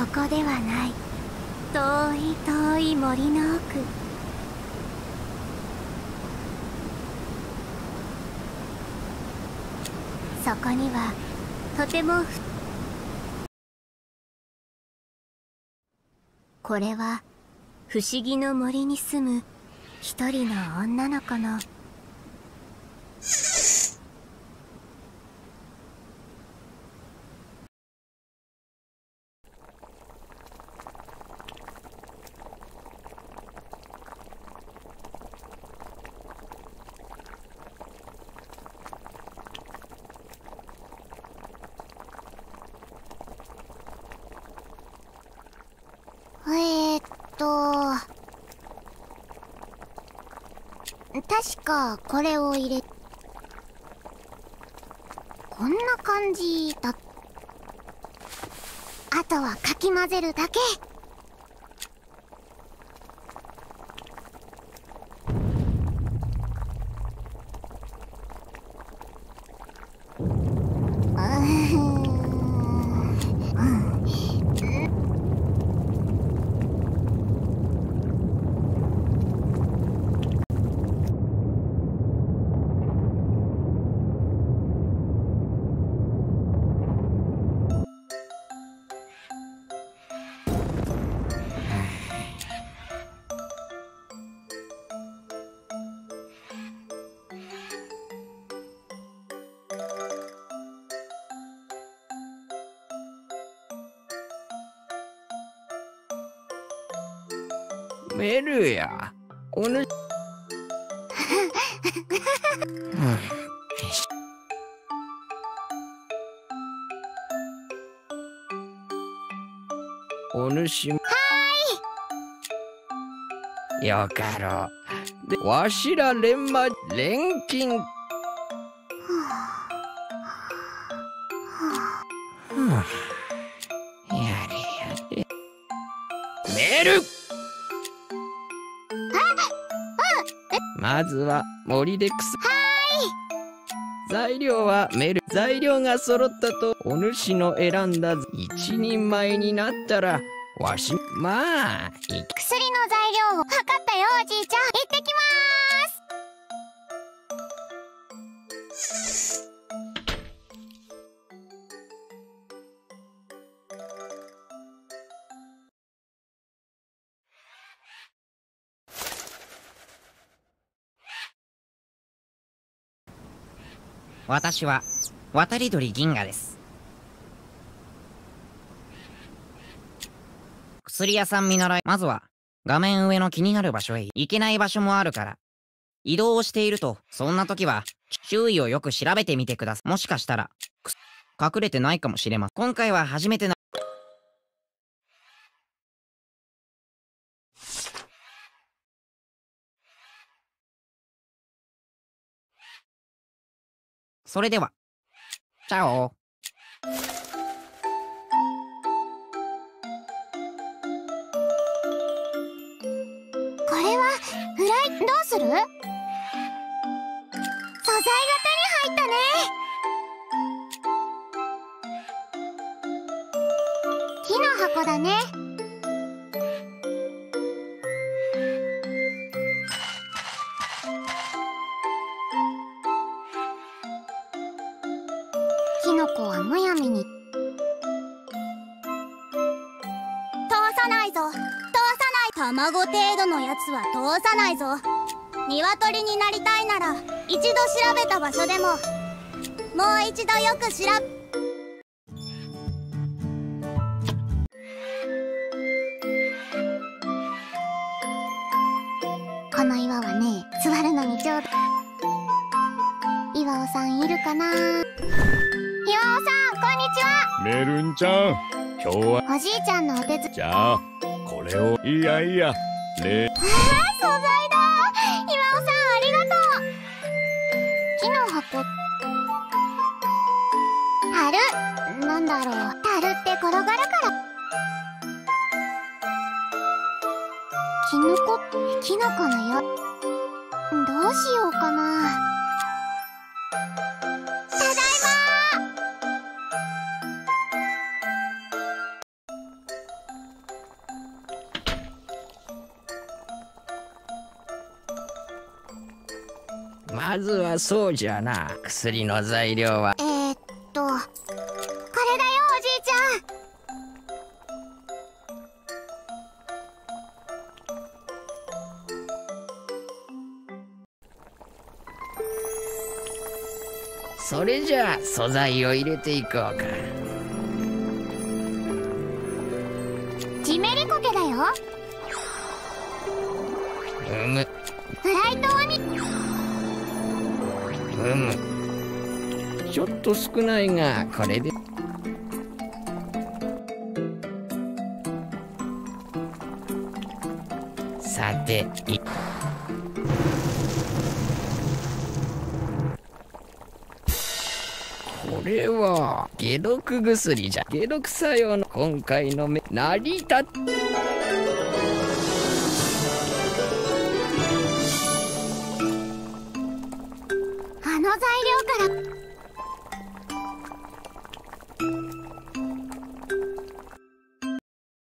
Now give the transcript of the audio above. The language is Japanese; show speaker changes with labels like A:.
A: ここではない。遠い遠い森の奥。そこにはとてもこれは不思議の森に住む一人の女の子のえー、っと確かこれを入れこんな感じだ。あとはかき混ぜるだけ。
B: メルや。おぬ。うんお主も。はい。よかろう。で、わしら錬金。やれやれ。メルまずは森でくす材料はメル。材料が揃ったとお主の選んだ。一人前になったらわし。まあい
A: 薬の材料を測ったよおじいちゃん。行ってき
C: 私は渡り鳥銀河です。薬屋さん見習いまずは画面上の気になる場所へ行けない場所もあるから移動をしているとそんな時は周囲をよく調べてみてください。もしかしたら隠れてないかもしれません。今回は初めてなそれでは。チャオ。
A: これはフライどうする？素材が手に入ったね。木の箱だね。むやみに。通さないぞ。通さない。卵程度のやつは通さないぞ。鶏になりたいなら一度調べた場所でももう一度よく調べこの岩はね座るのにちょうど。岩尾さんいるかな？は。
D: メルンちゃん。今日は。
A: おじいちゃんのお手伝い
D: じゃあこれを。いやいや。れ
A: あー素材だ。岩尾さんありがとう。木の箱。樽なんだろう。樽って転がるから。キノコキノコのよどうしようかな
B: ずはそうじゃな。薬の材料は。
A: えー、っとこれだよおじいちゃん。
B: それじゃあ素材を入れていこうか。
A: ジメリコケだよ。
B: うむうむちょっと少ないがこれで。さてい。これは解毒薬じゃ。解毒作用の今回の目成り立っ